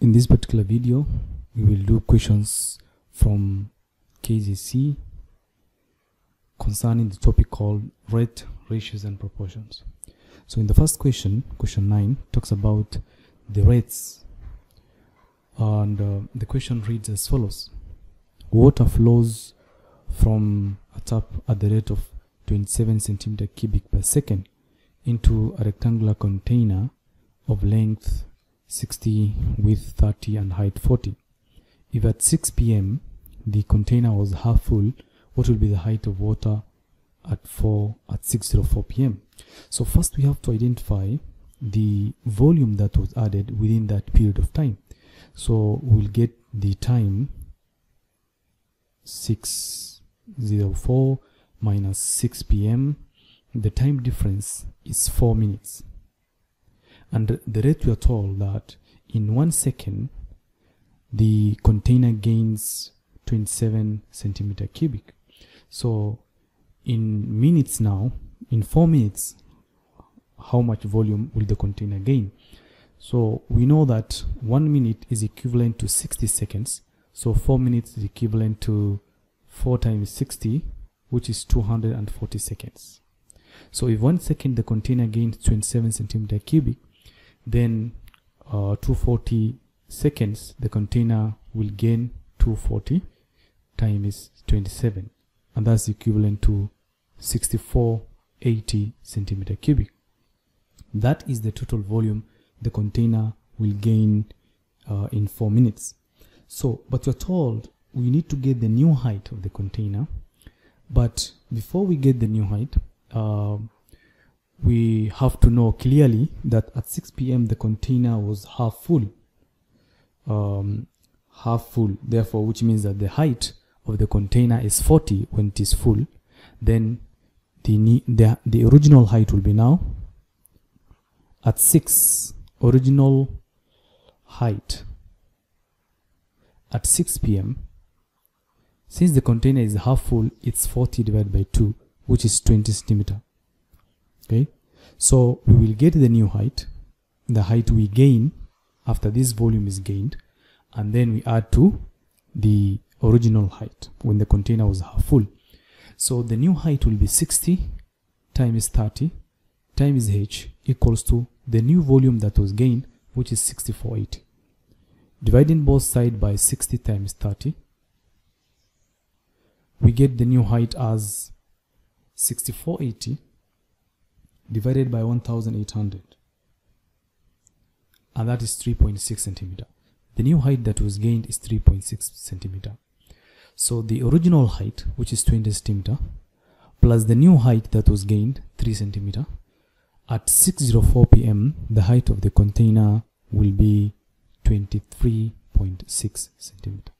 in this particular video we will do questions from KGC concerning the topic called rate ratios and proportions. So in the first question question 9 talks about the rates. And uh, the question reads as follows. Water flows from a tap at the rate of 27 centimeter cubic per second into a rectangular container of length 60 width 30 and height 40 if at 6 p.m the container was half full what will be the height of water at 4 at 6:04 p.m so first we have to identify the volume that was added within that period of time. So we'll get the time 6:04 minus 6 p.m the time difference is 4 minutes and the rate we are told that in one second the container gains 27 centimeter cubic. So in minutes now in 4 minutes how much volume will the container gain? So we know that 1 minute is equivalent to 60 seconds. So 4 minutes is equivalent to 4 times 60 which is 240 seconds. So if one second the container gains 27 centimeter cubic then uh, 240 seconds the container will gain 240 times 27 and that's equivalent to 6480 centimeter cubic. That is the total volume the container will gain uh, in 4 minutes. So but we're told we need to get the new height of the container but before we get the new height uh, we have to know clearly that at 6 p.m. the container was half full. Um, half full, therefore, which means that the height of the container is 40 when it is full. Then the, the, the original height will be now at 6 original height at 6 p.m. Since the container is half full, it's 40 divided by 2, which is 20 centimeter okay so we will get the new height the height we gain after this volume is gained and then we add to the original height when the container was half full. So the new height will be 60 times 30 times h equals to the new volume that was gained which is 6480 dividing both sides by 60 times 30 we get the new height as 6480 divided by 1800 and that is 3.6 centimeter. The new height that was gained is 3.6 centimeter. So the original height which is 20 centimeter plus the new height that was gained 3 centimeter at 6:04 p.m. the height of the container will be 23.6 centimeter